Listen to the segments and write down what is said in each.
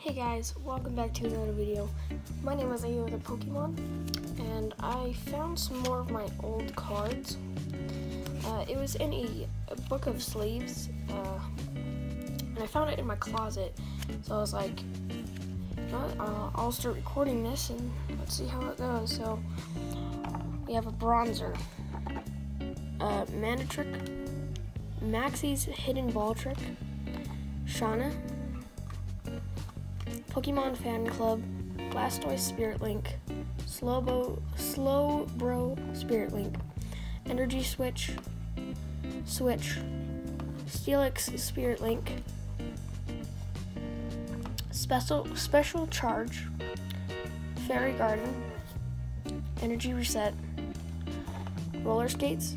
Hey guys, welcome back to another video. My name is Ayo the Pokemon, and I found some more of my old cards. Uh, it was in a, a book of sleeves, uh, and I found it in my closet. So I was like, uh, I'll start recording this and let's see how it goes. So we have a Bronzor, uh, Manectric, Maxie's Hidden Ball Trick, Shauna, Pokemon Fan Club, Blastoise Spirit Link, Slowbo, Slowbro Spirit Link, Energy Switch, Switch, Steelix Spirit Link, Special Special Charge, Fairy Garden, Energy Reset, Roller Skates,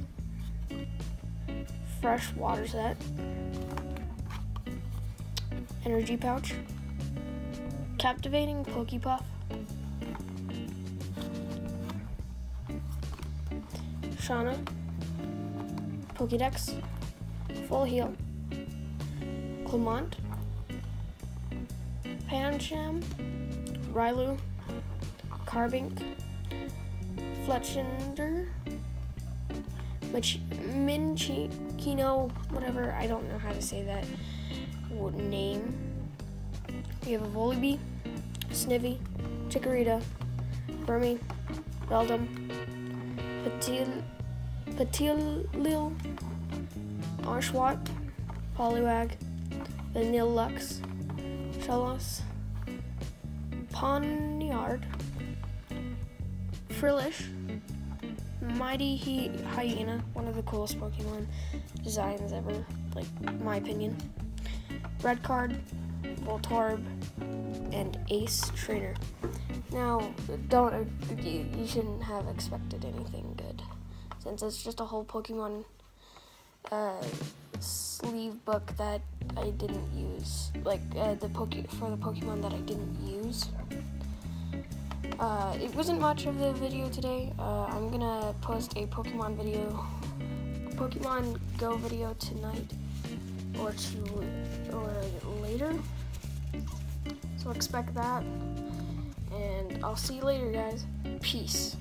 Fresh Water Set, Energy Pouch, Captivating Pokepuff, Shauna, Pokedex, Full Heal, Clemont, Pancham, Riolu, Carbink, Fletchinder, Mich- Minchikino, whatever, I don't know how to say that name. We have a Volibee, Snivy, Chikorita, Burmy, Beldum, Patil, Petilil, Arshwat, Poliwag, Vanilluxe, Shellos, Ponyard, Frillish, Mighty he- Hyena, one of the coolest Pokemon designs ever, like my opinion. Red Card, Voltorb, and Ace Trainer. Now, don't you, you shouldn't have expected anything good, since it's just a whole Pokemon uh, sleeve book that I didn't use, like uh, the poke for the Pokemon that I didn't use. Uh, it wasn't much of the video today. Uh, I'm gonna post a Pokemon video, Pokemon Go video tonight, or to or later. So expect that. And I'll see you later, guys. Peace.